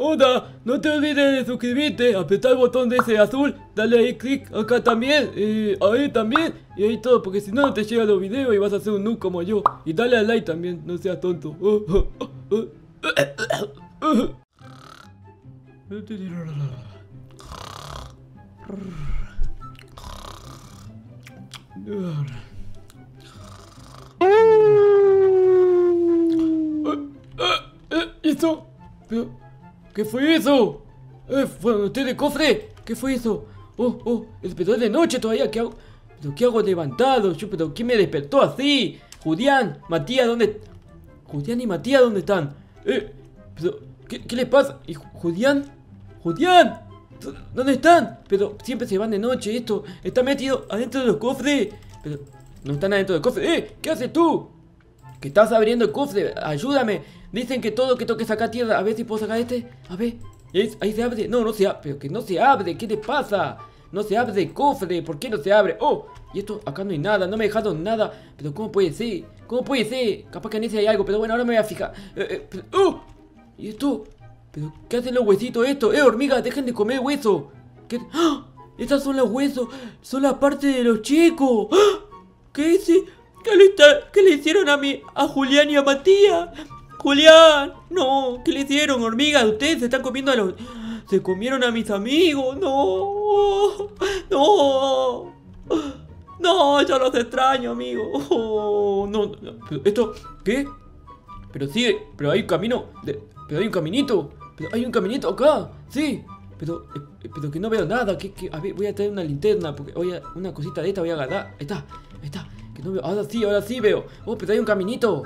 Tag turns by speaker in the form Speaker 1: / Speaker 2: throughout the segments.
Speaker 1: Hola, no te olvides de suscribirte, apretar el botón de ese azul, dale ahí clic acá también, eh, ahí también, y ahí todo, porque si no no te llegan los videos y vas a ser un noob como yo. Y dale al like también, no seas tonto. ¿Esto? ¿Pero qué fue eso? Eh, ¿Fue usted de cofre? ¿Qué fue eso? Oh, oh, pero es de noche todavía, ¿qué hago? ¿Pero qué hago levantado? Yo, pero ¿quién me despertó así? Julián, Matías, ¿dónde? Julián y Matías, ¿dónde están? Eh, ¿qué, qué les pasa? ¿Y Ju- Julián? ¿Julián? ¿Dónde están? Pero siempre se van de noche, esto está metido adentro de los cofres. Pero no están adentro del cofre. ¡Eh! ¿Qué haces tú? Que estás abriendo el cofre, ayúdame. Dicen que todo que toque sacar tierra. A ver si puedo sacar este. A ver. Ahí se abre. No, no se abre. Pero que no se abre. ¿Qué le pasa? No se abre el cofre. ¿Por qué no se abre? Oh, y esto acá no hay nada. No me dejaron nada. Pero ¿cómo puede ser? ¿Cómo puede ser? Capaz que en ese hay algo. Pero bueno, ahora me voy a fijar. Eh, eh, ¡Oh! ¿Y esto? ¿Pero qué hacen los huesitos esto? ¡Eh, hormigas! ¡Dejen de comer hueso! ¿Qué? ¡Ah! Estas son los huesos. Son la parte de los chicos. ¡Ah! ¿Qué hice? ¿Qué le, está- qué le hicieron a mi, a Julián y a Matías? Julián, no, ¿qué le hicieron, hormigas? Ustedes se están comiendo a los... Se comieron a mis amigos, no, no, no, yo los extraño, amigo. Oh, no, no, esto, ¿qué? Pero sí, pero hay un camino, pero hay un caminito, pero hay un caminito acá, sí. Pero, eh, pero que no veo nada, que, a ver, voy a traer una linterna, porque voy una cosita de esta voy a agarrar. Ahí está, está, ahora sí, ahora sí veo. Oh, pero hay un caminito.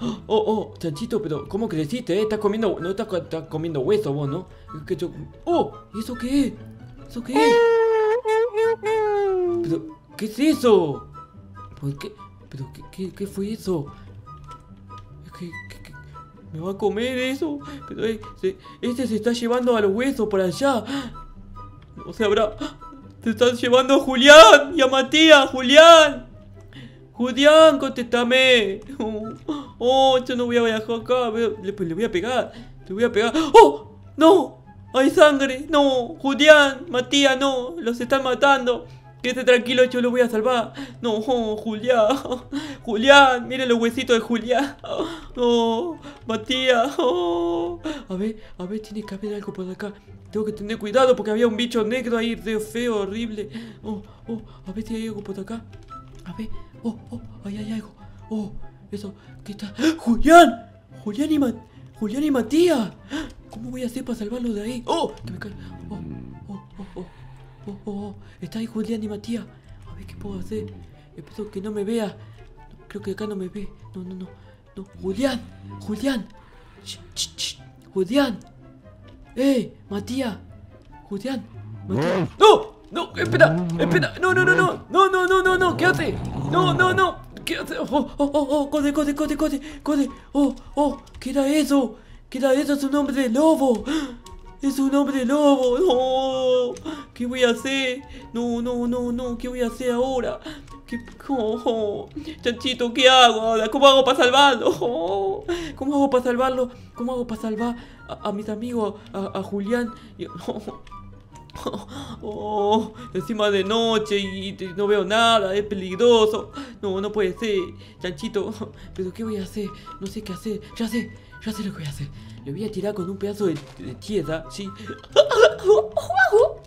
Speaker 1: Oh, oh, chanchito, pero ¿cómo creciste, eh? Estás comiendo, no estás, estás comiendo hueso vos, ¿no? Que yo- Oh, ¿y eso qué es? ¿Eso qué es? Pero, ¿qué es eso? ¿Por qué? ¿Pero qué, qué, qué fue eso? Es que, que- que- me va a comer eso. Pero se- este se está llevando a los huesos por allá. No se habrá. Se están llevando a Julián y a Matías. Julián. Julián, contéstame. Oh, yo no voy a viajar acá. Le, pues le voy a pegar. Le voy a pegar. ¡Oh! ¡No! ¡Hay sangre! ¡No! Julián, Matías, no. Los están matando. Quédate tranquilo, yo lo voy a salvar. No, Julián. Julián, mire los huesitos de Julián. Oh, Matías. oh. A ver, a ver, tiene que haber algo por acá. Tengo que tener cuidado porque había un bicho negro ahí, feo, horrible. Oh, oh, a ver si hay algo por acá. A ver, oh, oh, ahí hay algo. Oh, eso, ¿qué está? ¡Julián! ¡Julián y, Ma- Julián y Matías! ¿Cómo voy a hacer para salvarlo de ahí? ¡Oh! Que me cae. Oh, oh, oh, oh, oh, oh, oh. Está ahí Julián y Matías. A ver qué puedo hacer. Espero que no me vea. Creo que acá no me ve. No, no, no. No, Julián, Julián. Ch, ch, ch. Julián. ¡Eh! Matías. Julián. Matías. ¡No! ¡No! ¡Espera! ¡Espera! ¡No, no, no, no! ¡No, no, no, no, no! ¿Qué hace? ¡No, no, no! ¿Qué hace? ¡Oh, oh, oh, oh! ¡Code, code, code, code! ¡Code! ¡Oh, oh! ¿Qué era eso? ¿Qué era eso? ¡Es un hombre lobo! ¡Es un hombre lobo! ¡No! ¿Qué voy a hacer? No, no, no, no. ¿Qué voy a hacer ahora? ¿Qué? Oh. Chanchito, ¿qué hago ahora? ¿Cómo hago para salvarlo? Oh, ¿Cómo hago para salvarlo? ¿Cómo hago para salvar a, a mis amigos? A, a Julián y... Oh, encima de noche y no veo nada, es peligroso. No, no puede ser, chanchito. Pero ¿qué voy a hacer? No sé qué hacer. Ya sé, ya sé lo que voy a hacer. Le voy a tirar con un pedazo de, de tierra, sí.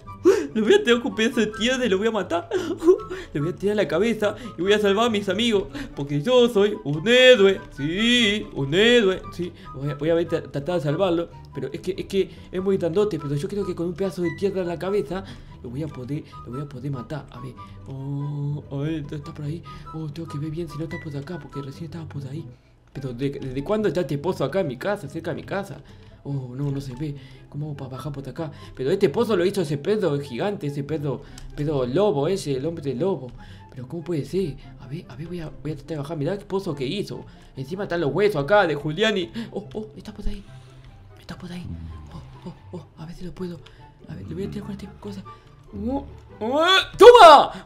Speaker 1: Le voy a tirar con pedazo de tierra y lo voy a matar. Le voy a tirar la cabeza y voy a salvar a mis amigos. Porque yo soy un héroe. Sí, un héroe. Sí, voy a, tratar de salvarlo. Pero es que, es que es muy grandote. Pero yo creo que con un pedazo de tierra en la cabeza lo voy a poder, lo voy a poder matar. A ver. Oh, a ver, está por ahí. Oh, tengo que ver bien si no está por acá. Porque recién estaba por ahí. Pero ¿de- ¿desde cuándo está este pozo acá en mi casa? Cerca de mi casa. Oh, no, no se ve. ¿Cómo hago para bajar por acá? Pero este pozo lo hizo ese pedo gigante, ese pedo, pedo lobo ese, el hombre del lobo. Pero ¿cómo puede ser? A ver, a ver, voy a, voy a tratar de bajar. Mirá qué pozo que hizo. Encima están los huesos acá de Julián y... Oh, oh, está por ahí. Está por ahí. Oh, oh, oh, a ver si lo puedo. A ver, le voy a tirar con esta cosa. Oh, oh, ¡Toma!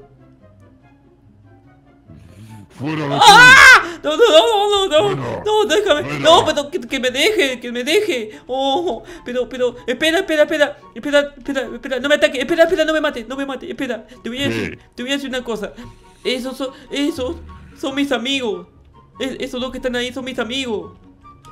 Speaker 2: ¡Fuera de
Speaker 1: ¡Ah! No, no, no, no, no,
Speaker 2: Bueno,
Speaker 1: no, déjame, no, pero que, que me deje, que me deje, oh, pero, pero, espera, espera, espera, espera, espera, espera, no me ataque, espera, espera, no me mate, no me mate, espera, te voy a decir, te voy a decir una cosa, esos son, esos son mis amigos, Es- esos dos que están ahí son mis amigos,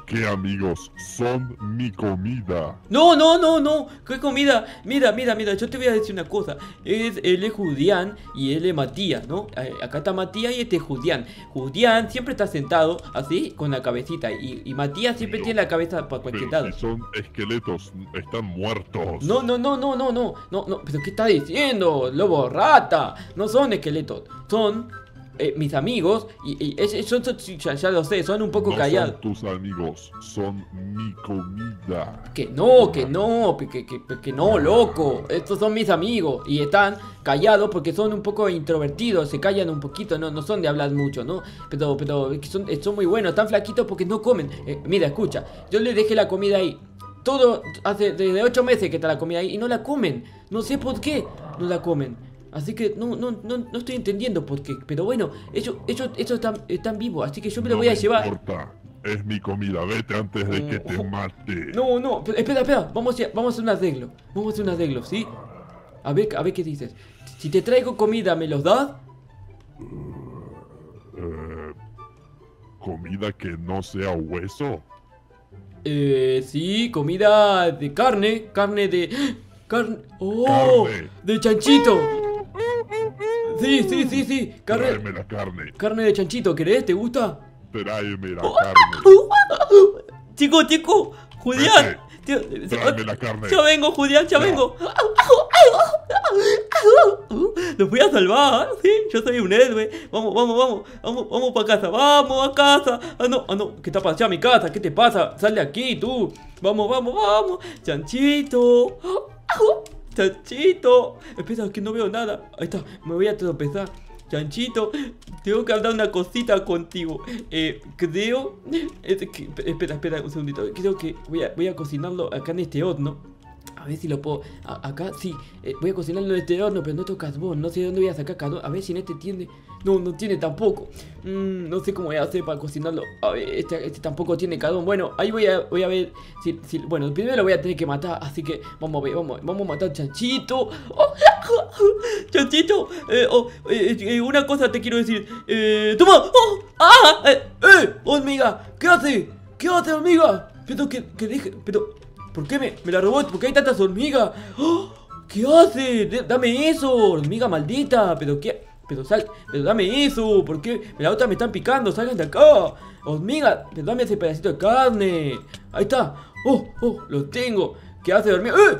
Speaker 2: ¿Qué amigos? Son mi comida.
Speaker 1: no, no, no, no, qué comida, mira, mira, mira, yo te voy a decir una cosa, es, él es Judián y él es Matías, ¿no? Eh, Acá está Matías y este es Judián, Judián siempre está sentado así, con la cabecita, y, y Matías siempre
Speaker 2: Pero-
Speaker 1: tiene la cabeza para cualquier lado.
Speaker 2: si son esqueletos, están muertos.
Speaker 1: No, no, no, no, no, no, no, no, pero ¿qué está diciendo? Lobo rata, no son esqueletos, son eh, mis amigos y, y son, son- ya, ya lo sé, son un poco
Speaker 2: No
Speaker 1: callados.
Speaker 2: son tus amigos, son mi comida.
Speaker 1: Que no, que no, que, que, que- no, loco. Estos son mis amigos y están callados porque son un poco introvertidos, se callan un poquito, no, no son de hablar mucho, ¿no? Pero, pero son, son muy buenos, están flaquitos porque no comen. Eh, mira, escucha, yo les dejé la comida ahí. Todo, hace desde 8 meses que está la comida ahí y no la comen. No sé por qué no la comen. Así que no, no, no, no estoy entendiendo por qué. Pero bueno, ellos, ellos, ellos están, están vivos, así que yo me lo
Speaker 2: No
Speaker 1: voy a llevar.
Speaker 2: importa. Es mi comida. Vete antes de que te
Speaker 1: Oh.
Speaker 2: mate.
Speaker 1: No, no, pero espera, espera, vamos a, vamos a hacer un arreglo. Vamos a hacer un arreglo, ¿sí? A ver, a ver qué dices. Si te traigo comida, ¿me los das?
Speaker 2: Eh, ¿Comida que no sea hueso?
Speaker 1: Eh, sí, comida de carne, carne de... Carne... ¡Oh!
Speaker 2: Carne.
Speaker 1: De chanchito. Sí, sí, sí, sí. Carne,
Speaker 2: Tráeme la carne.
Speaker 1: carne de chanchito, ¿querés? ¿Te gusta?
Speaker 2: Tráeme la carne.
Speaker 1: Chico, chico, Julián. Tío,
Speaker 2: Tráeme la carne.
Speaker 1: Ya vengo, Julián, ya
Speaker 2: No.
Speaker 1: vengo. Los voy a salvar, sí, yo soy un héroe. Vamos, vamos, vamos, vamos, vamos para casa, vamos a casa. Ah, no, ah, no, ¿qué está pasando? a mi casa, ¿qué te pasa? Sal de aquí, tú. Vamos, vamos, vamos. Chanchito. Chanchito. Espera, que no veo nada. Ahí está, me voy a tropezar. Chanchito, tengo que hablar una cosita contigo. Eh, creo. es espera, espera un segundito. Creo que voy a cocinarlo acá en este horno. A ver si lo puedo. a- acá sí. eh, voy a cocinarlo en este horno, pero no tengo carbón. No sé de dónde voy a sacar carbón. A ver si en este tiene. No, no tiene tampoco. Mm, no sé cómo voy a hacer para cocinarlo. A ver, este, este tampoco tiene carbón. Bueno, ahí voy a, voy a ver. Bueno, primero lo voy a tener que matar. Así que vamos a ver, vamos, vamos a matar Chanchito. ¡Oh! Chanchito, eh, oh, eh, una cosa te quiero decir. ¡Toma! ¡Oh! ¡Ah! ¡Eh! ¡Hormiga! ¿Qué hace? ¿Qué hace, hormiga? Pero que, que deje. Pero. ¿Por qué me, me la robó? ¿Por qué hay tantas hormigas? ¡Oh! ¿Qué hace? Dame eso, hormiga maldita. Pero qué. Pero sal. Pero dame eso. ¿Por qué? La otra me están picando. Salgan de acá. Hormiga. Pero dame ese pedacito de carne. Ahí está. Oh, oh, lo tengo. ¿Qué hace, hormiga? ¡Eh!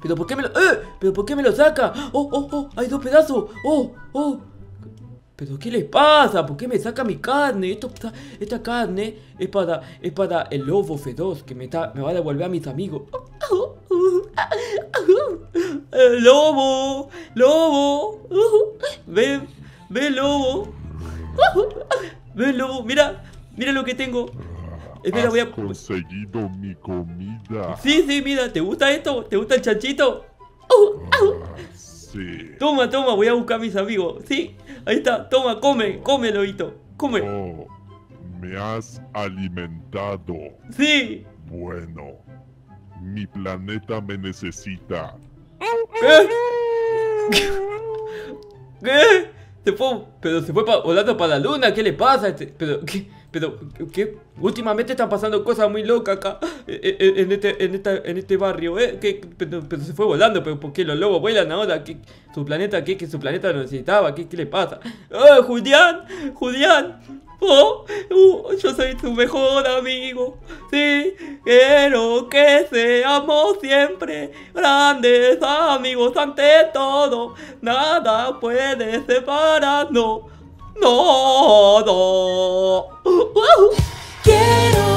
Speaker 1: ¿Pero por qué me lo.? ¡Eh! ¿Pero por qué me lo saca? ¡Oh, oh, oh! ¡Hay dos pedazos! ¡Oh, oh! ¿Pero qué les pasa? ¿Por qué me saca mi carne? Esto, esta carne es para, es para el lobo feroz que me, está, me va a devolver a mis amigos. ¡Lobo! ¡Lobo! ¡Ven! ¡Ven, lobo! ¡Ven, lobo! ¡Mira! ¡Mira lo que tengo! Espera, voy a...
Speaker 2: conseguido mi comida.
Speaker 1: Sí, sí, mira, ¿te gusta esto? ¿Te gusta el chanchito?
Speaker 2: Sí.
Speaker 1: Toma, toma, voy a buscar a mis amigos. Sí, ahí está, toma, come, come, lobito. Come.
Speaker 2: Oh, me has alimentado.
Speaker 1: Sí.
Speaker 2: Bueno, mi planeta me necesita.
Speaker 1: ¿Qué? ¿Qué? Se fue, pero se fue volando para la luna, ¿qué le pasa? Este, pero, ¿qué? Pero, ¿qué? Últimamente están pasando cosas muy locas acá, eh, eh, en este, en esta, en este barrio, ¿eh? ¿Qué? Pero, pero se fue volando, pero ¿por qué los lobos vuelan ahora? ¿Qué? ¿Su planeta qué? ¿Que su planeta lo necesitaba? ¿Qué, qué le pasa? ¡Oh, Julián! ¡Julián! ¡Oh! uh, yo soy tu mejor amigo. Sí, quiero que seamos siempre grandes amigos ante todo. Nada puede separarnos. No, no.
Speaker 3: Quiero que seamos